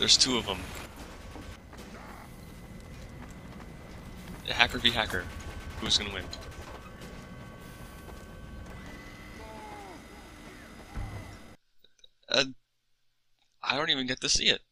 There's two of them. Hacker v hacker. Who's gonna win? Uh, I don't even get to see it.